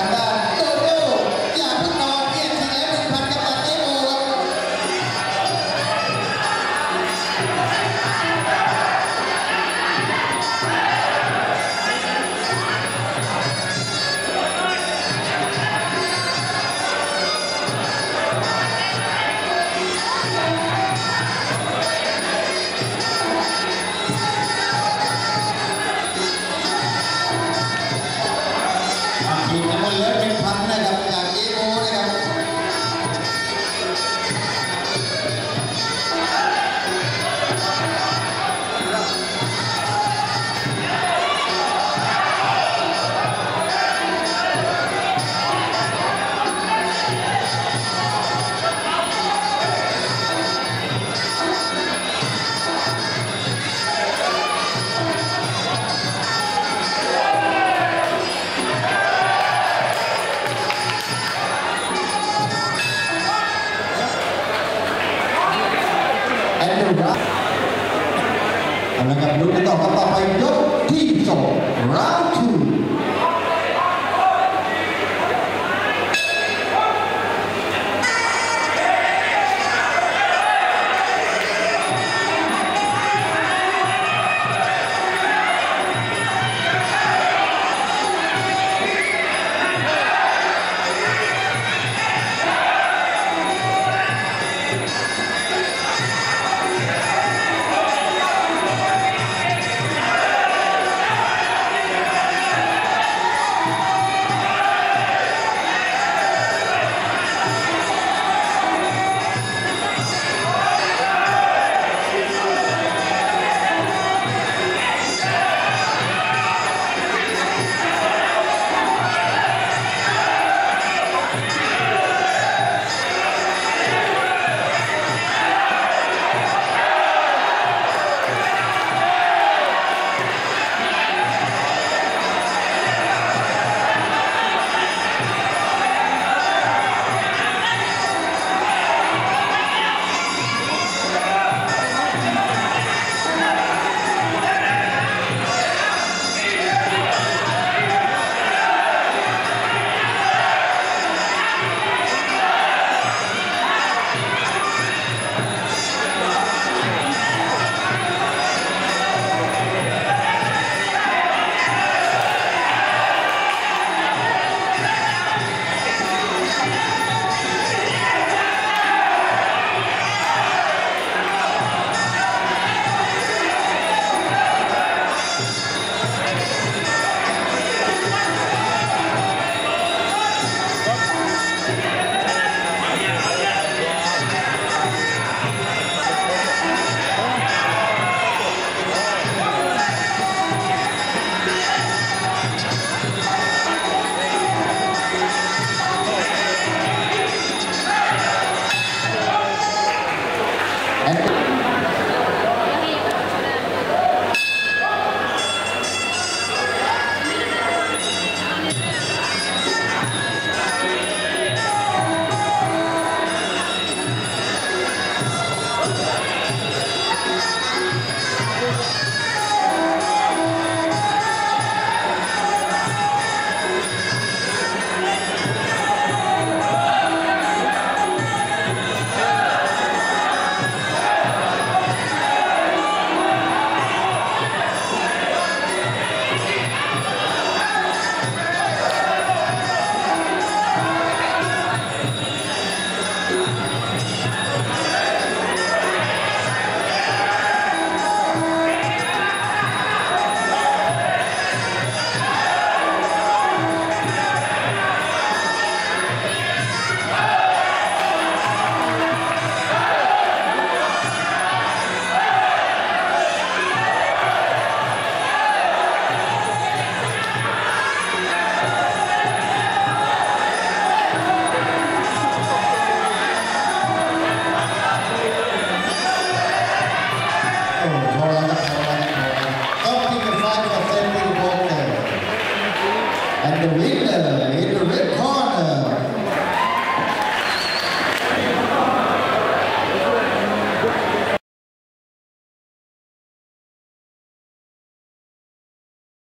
cantar. kita kata baik di tiga, round two.